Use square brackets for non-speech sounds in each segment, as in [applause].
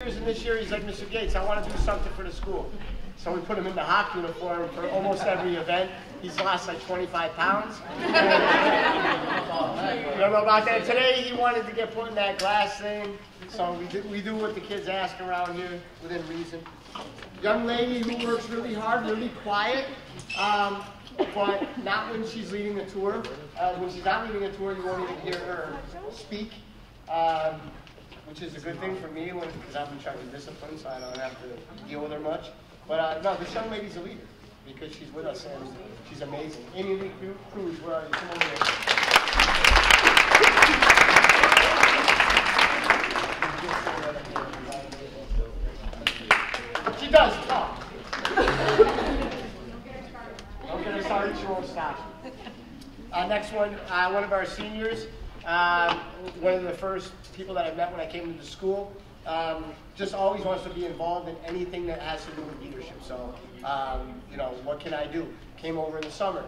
And this year he's like, Mr. Gates, I want to do something for the school. So we put him in the hockey uniform for almost every event. He's lost like 25 pounds. [laughs] you don't know about that. Today he wanted to get put in that glass thing. So we do, we do what the kids ask around here within reason. Young lady who works really hard, really quiet, um, but not when she's leading a tour. Uh, when she's not leading a tour, you won't even hear her speak. Um, which is a good thing for me because I'm in charge of discipline, so I don't have to deal with her much. But uh, no, this young lady's a leader because she's with us and she's amazing. Amy Lee Cruz, where are you? Come over here. She does talk. Don't get her started, she won't stop. Uh, next one, uh, one of our seniors. Um, one of the first people that I met when I came to the school. Um, just always wants to be involved in anything that has to do with leadership. So, um, you know, what can I do? Came over in the summer,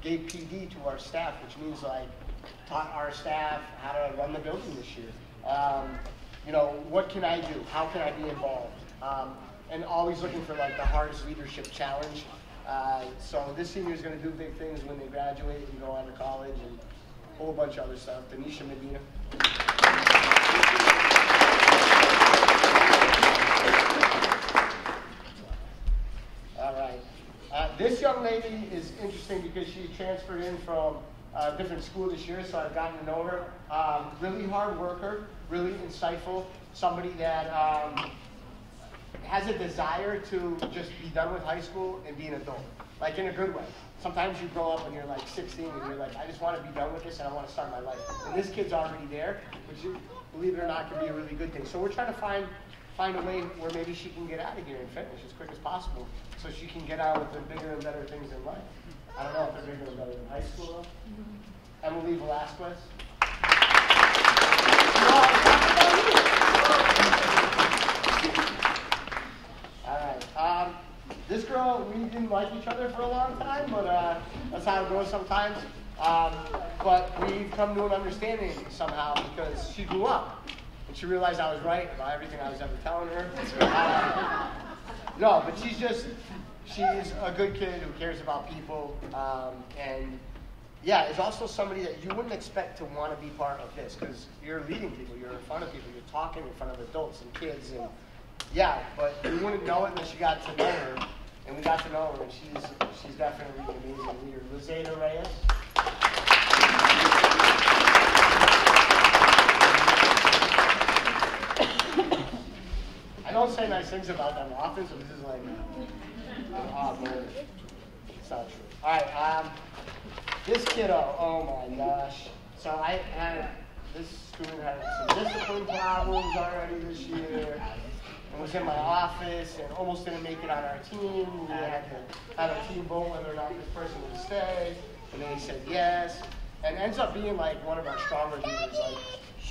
gave PD to our staff, which means like taught our staff how to run the building this year. Um, you know, what can I do? How can I be involved? Um, and always looking for like the hardest leadership challenge. Uh, so this senior is going to do big things when they graduate and go on to college and a whole bunch of other stuff. Denisha Medina. This young lady is interesting because she transferred in from a different school this year, so I've gotten to know her. Um, really hard worker, really insightful, somebody that um, has a desire to just be done with high school and be an adult, like in a good way sometimes you grow up and you're like 16 and you're like, I just want to be done with this and I want to start my life. And this kid's already there, which, believe it or not, can be a really good thing. So we're trying to find find a way where maybe she can get out of here and finish as quick as possible, so she can get out with the bigger and better things in life. I don't know if they're bigger and better than high school though. Emily Velasquez. All right. Um, this girl, we didn't like each other for a long time, but uh, that's how it goes sometimes. Um, but we've come to an understanding somehow because she grew up and she realized I was right about everything I was ever telling her. Uh, no, but she's just, she's a good kid who cares about people. Um, and yeah, is also somebody that you wouldn't expect to want to be part of this because you're leading people, you're in front of people, you're talking in front of adults and kids. And yeah, but you wouldn't know it unless you got to know her and we got to know her, and she's she's definitely an amazing leader. Lizada Reyes. I don't say nice things about them often, so this is like an odd moment. It's not true. All right, um, this kiddo, oh my gosh. So I had, this student had some discipline problems already this year and was in my office and almost didn't make it on our team. We had to have a team vote whether or not this person would stay, and then he said yes. And ends up being like one of our stronger leaders, like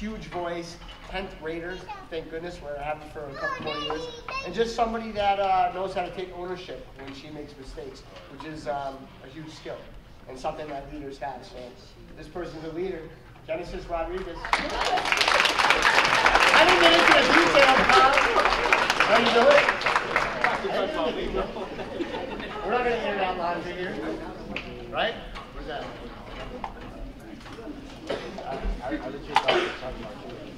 huge voice, 10th grader, thank goodness, we're having for a couple more years. And just somebody that uh, knows how to take ownership when she makes mistakes, which is um, a huge skill and something that leaders have. So this person's a leader. Genesis Rodriguez. I didn't get into the details, How you doing? We're not going to air out laundry here, right? Where's that?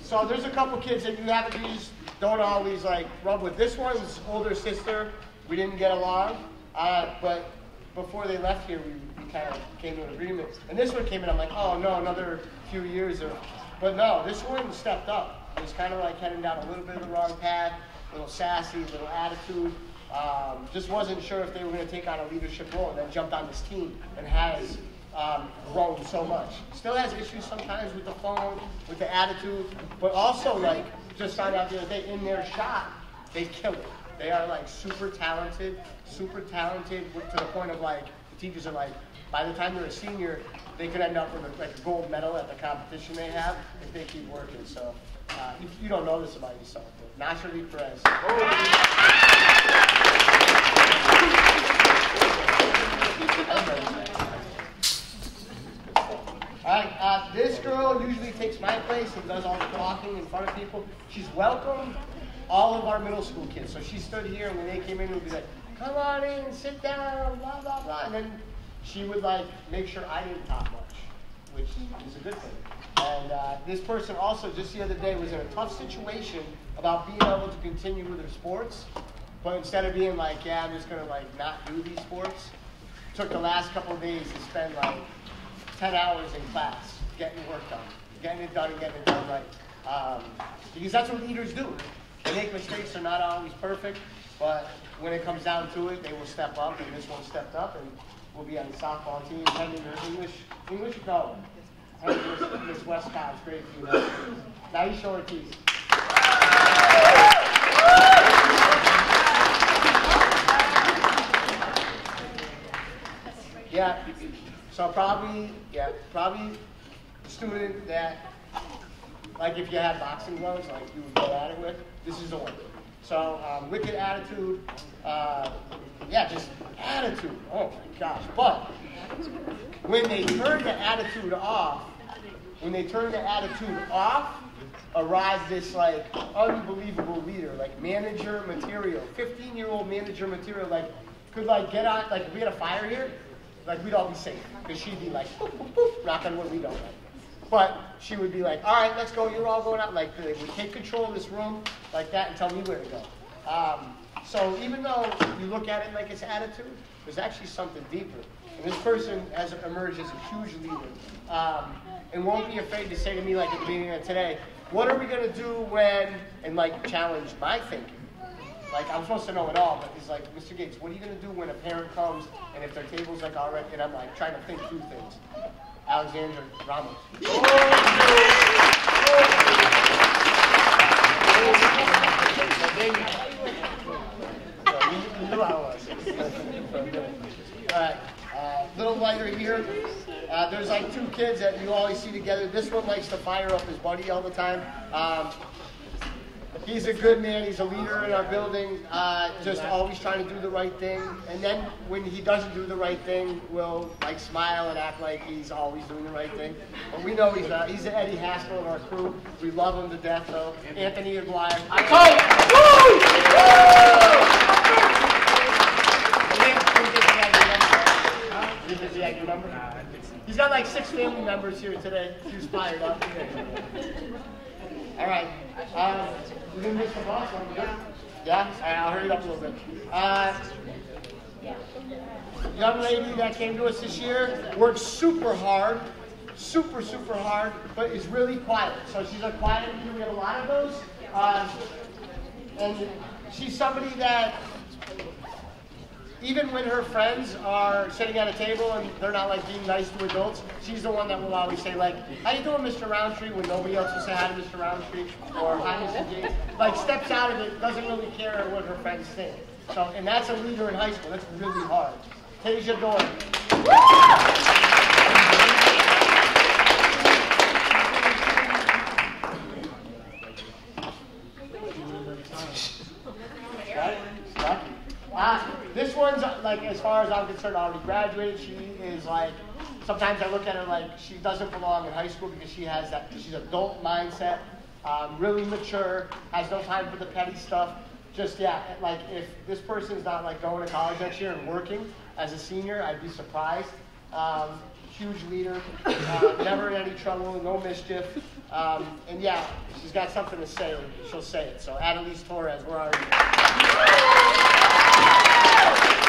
So there's a couple kids that you haven't used, don't always like rub with. This one's older sister. We didn't get along, uh, but before they left here, we, we kind of came to an agreement. And this one came in, I'm like, oh no, another few years. Or, but no, this one stepped up. It was kind of like heading down a little bit of the wrong path, a little sassy, a little attitude. Um, just wasn't sure if they were going to take on a leadership role, and then jumped on this team and has um, grown so much. Still has issues sometimes with the phone, with the attitude, but also like just found out the other day in their shot, they kill it. They are like super talented, super talented to the point of like the teachers are like, by the time they're a senior, they could end up with a, like a gold medal at the competition they have if they keep working. So uh, you, you, don't know this about yourself, but Nasri Perez. All right, uh, this girl usually takes my place and does all the talking in front of people. She's welcome, all of our middle school kids. So she stood here, and when they came in, it would be like, "Come on in, sit down, blah blah blah," and then she would like make sure I didn't talk much, which is a good thing. And uh, this person also just the other day was in a tough situation about being able to continue with her sports, but instead of being like, "Yeah, I'm just gonna like not do these sports," took the last couple days to spend like 10 hours in class getting work done, getting it done and getting it done right. Um, because that's what leaders do. They make mistakes, they're not always perfect, but when it comes down to it, they will step up, and this one stepped up, and we'll be on the softball team, attending her English, English, no, Miss, Miss Westcott's great female. Naisha Ortiz. Yeah, so probably, yeah, probably student that, like if you had boxing gloves, like you would go at it with, this is the one. So, um, wicked attitude, uh, yeah, just attitude. Oh my gosh. But when they turn the attitude off, when they turn the attitude off, arrives this like unbelievable leader, like manager material, 15 year old manager material, like could like get on, like we had a fire here, like we'd all be safe because she'd be like, boop, boop, boop, knock on we don't like. But she would be like, all right, let's go. You're all going out. Like would take control of this room like that and tell me where to go. Um, so even though you look at it like it's attitude, there's actually something deeper. And this person has emerged as a huge leader um, and won't be afraid to say to me like at the of today, what are we going to do when, and like challenge my thinking. Like I'm supposed to know it all, but he's like, Mr. Gates, what are you gonna do when a parent comes and if their table's like already, and I'm like trying to think through things. Alexander Ramos. Alright, uh, little lighter here. Uh, there's like two kids that you always see together. This one likes to fire up his buddy all the time. Um, he's a good man. He's a leader in our building. Uh, just always trying to do the right thing. And then when he doesn't do the right thing, we'll like smile and act like he's always doing the right thing. But we know he's not. He's the Eddie Haskell of our crew. We love him to death, though. Anthony Aguirre. I call told He's got like six family members here today. He's fired up. All right. Um, we gonna miss the boss one. Good? Yeah? All right, I'll hurry up a little bit. Uh, young lady that came to us this year works super hard, super, super hard, but is really quiet. So she's a quiet leader. We have a lot of those. Uh, and she's somebody that even when her friends are sitting at a table and they're not like being nice to adults, she's the one that will always say like, "How you doing, Mr. Roundtree?" When nobody else will say hi to Mr. Roundtree or hi, Mr. Gates. Like steps out of it, doesn't really care what her friends think. So, and that's a leader in high school. That's really hard. Tasia Doran. Like, as far as I'm concerned, already graduated. She is like, sometimes I look at her like she doesn't belong in high school because she has that, she's adult mindset, um, really mature, has no time for the petty stuff. Just yeah, like if this person's not like going to college next year and working as a senior, I'd be surprised. Um, huge leader, uh, never in any trouble, no mischief. Um, and yeah, she's got something to say, she'll say it. So Adelise Torres, where are you?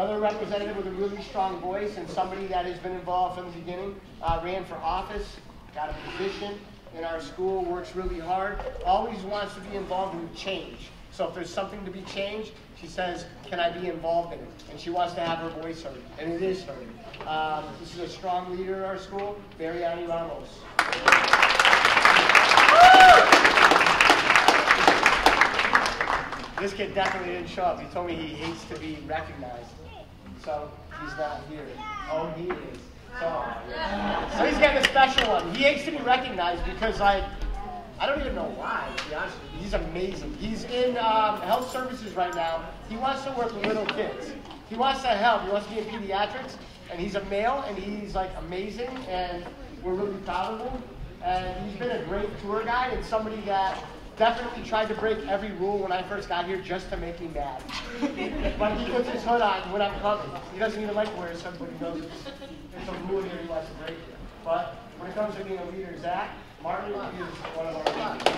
Another representative with a really strong voice and somebody that has been involved from the beginning, uh, ran for office, got a position in our school, works really hard, always wants to be involved in change. So if there's something to be changed, she says, can I be involved in it? And she wants to have her voice heard, and it is heard. Um, this is a strong leader in our school, Mariani Ramos. This kid definitely didn't show up. He told me he hates to be recognized. So he's not here. Oh, he is. So, so he's getting a special one. He hates to be recognized because, like, I don't even know why, to be honest with you. He's amazing. He's in um, health services right now. He wants to work with little kids. He wants to help. He wants to be in pediatrics. And he's a male, and he's, like, amazing. And we're really proud of him. and he's been a great tour guide and somebody that definitely tried to break every rule when I first got here just to make me mad. but he puts his hood on when I'm coming. He doesn't even like to wear his hood, but he knows it's, it's a rule that he wants to break it. But when it comes to being a leader, Zach, Martin is one of our leaders.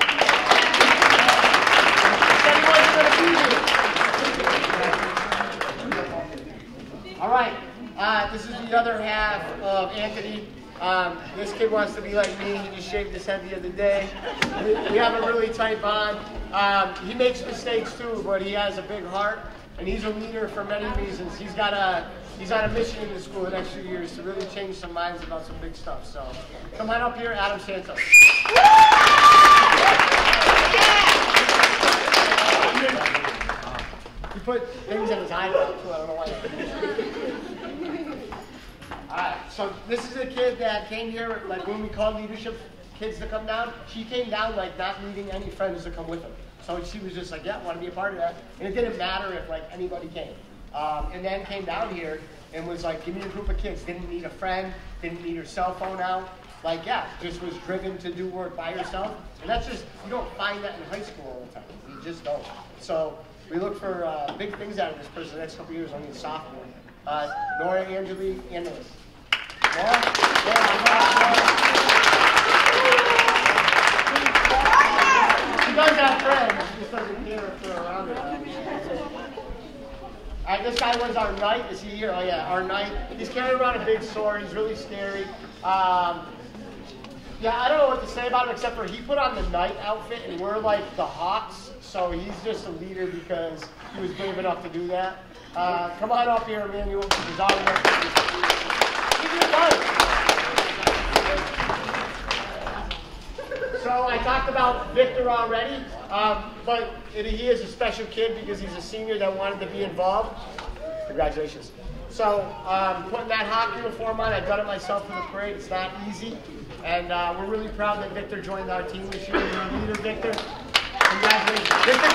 All right, uh, this is the other half of Anthony. Um, this kid wants to be like me. He just shaved his head the other day. We, have a really tight bond. Um, he makes mistakes too, but he has a big heart, and he's a leader for many reasons. He's got a he's on a mission in the school the next few years to really change some minds about some big stuff. So come on up here, Adam Santos. He put things in his eyebrow too. I don't know why. So this is a kid that came here, like when we called leadership kids to come down, she came down like not needing any friends to come with her. So she was just like, yeah, I want to be a part of that. And it didn't matter if like anybody came. Um, and then came down here and was like, give me a group of kids. Didn't need a friend, didn't need her cell phone out. Like, yeah, just was driven to do work by herself. And that's just, you don't find that in high school all the time. You just don't. So we look for uh, big things out of this person the next couple years, only a sophomore. Uh, Nora Angeli. Does have friends, doesn't if they're around. All right, this guy was our knight. Is he here? Oh yeah, our knight. He's carrying around a big sword. He's really scary. Um, yeah, I don't know what to say about him except for he put on the knight outfit and we're like the hawks. So he's just a leader because he was brave enough to do that. Uh, come on up here, Emmanuel. He's on So I talked about Victor already, um, but he is a special kid because he's a senior that wanted to be involved. Congratulations. So um, putting that hockey uniform on, I've done it myself for the parade. It's not easy, and uh, we're really proud that Victor joined our team this year. A leader, Victor. Congratulations, Victor.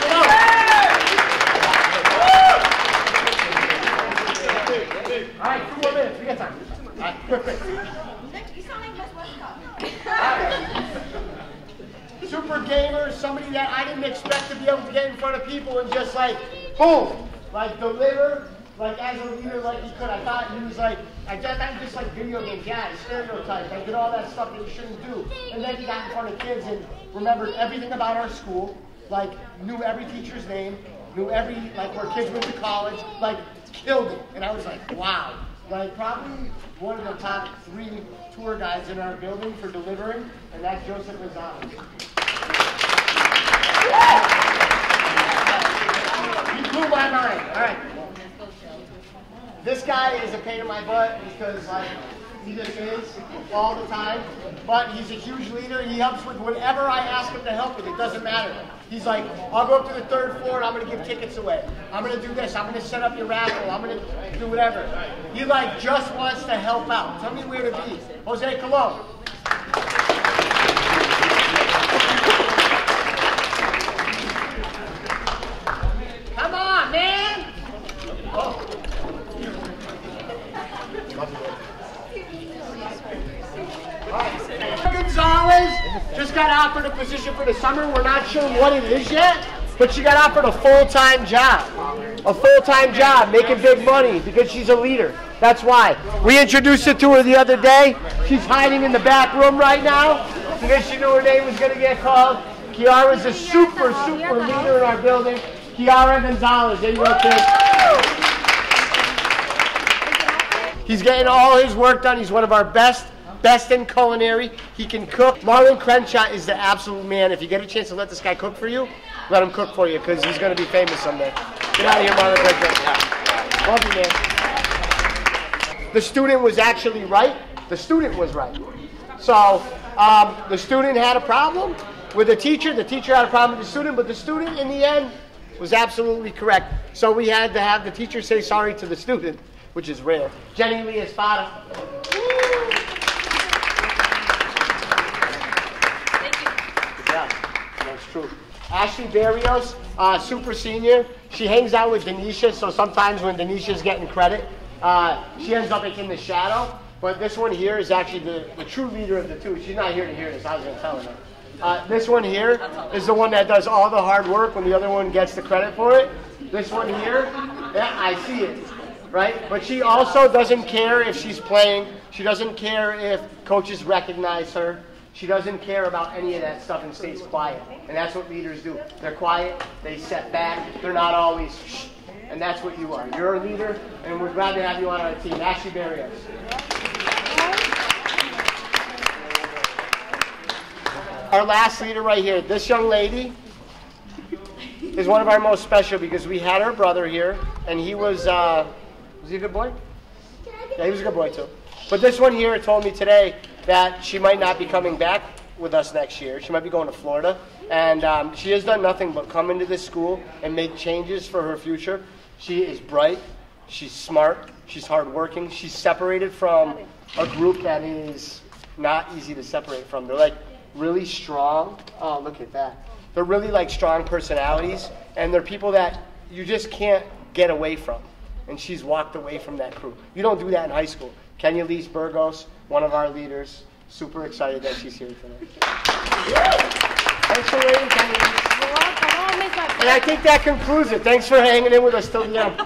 All right, two more minutes. We got time. All right, quick, quick. You sound like Miss Westcott. Super gamer, somebody that I didn't expect to be able to get in front of people and just like, boom, like deliver, like as a leader like he could. I thought he was like, I just, I'm just like video games, yeah, stereotypes, I did all that stuff that you shouldn't do. And then he got in front of kids and remembered everything about our school, like knew every teacher's name, knew every, like where kids went to college, like killed it. And I was like, wow. Like probably one of the top three tour guides in our building for delivering, and that's Joseph Gonzalez. He blew my mind. All right. This guy is a pain in my butt because like he just is all the time. But he's a huge leader. He helps with whatever I ask him to help with. It doesn't matter. He's like, I'll go up to the third floor and I'm gonna give tickets away. I'm gonna do this. I'm gonna set up your raffle. I'm gonna do whatever. He like just wants to help out. Tell me where to be. Jose Colon. Come on, man. Oh. Gonzalez just got offered a position for the summer. We're not sure what it is yet, but she got offered a full-time job. A full-time job, making big money because she's a leader. That's why. We introduced it to her the other day. She's hiding in the back room right now because she knew her name was going to get called. Kiara's a super, super leader in our building. Kiara Gonzalez. There you go, kid. He's getting all his work done. He's one of our best, best in culinary. He can cook. Marlon Crenshaw is the absolute man. If you get a chance to let this guy cook for you, let him cook for you because he's going to be famous someday. Get out of here, Marlon Crenshaw. Love you, man. The student was actually right. The student was right. So um, the student had a problem with the teacher. The teacher had a problem with the student, but the student, in the end, was absolutely correct. So we had to have the teacher say sorry to the student, which is rare. Jenny Lee Espada. True. Ashley Barrios, uh, super senior. She hangs out with Denisha, so sometimes when Denisha's getting credit, uh, she ends up in the shadow. But this one here is actually the, the true leader of the two. She's not here to hear this. I was going to tell her. Uh, this one here is the one that does all the hard work when the other one gets the credit for it. This one here, yeah, I see it, right? But she also doesn't care if she's playing. She doesn't care if coaches recognize her. She doesn't care about any of that stuff and stays quiet. And that's what leaders do. They're quiet, they step back, they're not always shh. And that's what you are. You're a leader, and we're glad to have you on our team. Ashley Barrios. Our last leader right here, this young lady is one of our most special because we had her brother here, and he was, uh, was he a good boy? Yeah, he was a good boy too. But this one here told me today that she might not be coming back with us next year. She might be going to Florida. And um, she has done nothing but come into this school and make changes for her future. She is bright, she's smart, she's hardworking, she's separated from a group that is not easy to separate from. They're like really strong. Oh, look at that. They're really like strong personalities, and they're people that you just can't get away from and she's walked away from that crew. You don't do that in high school. Kenya Lees Burgos, one of our leaders, super excited that she's here today. Thanks for waiting, Lees. And I think that concludes it. Thanks for hanging in with us till the end.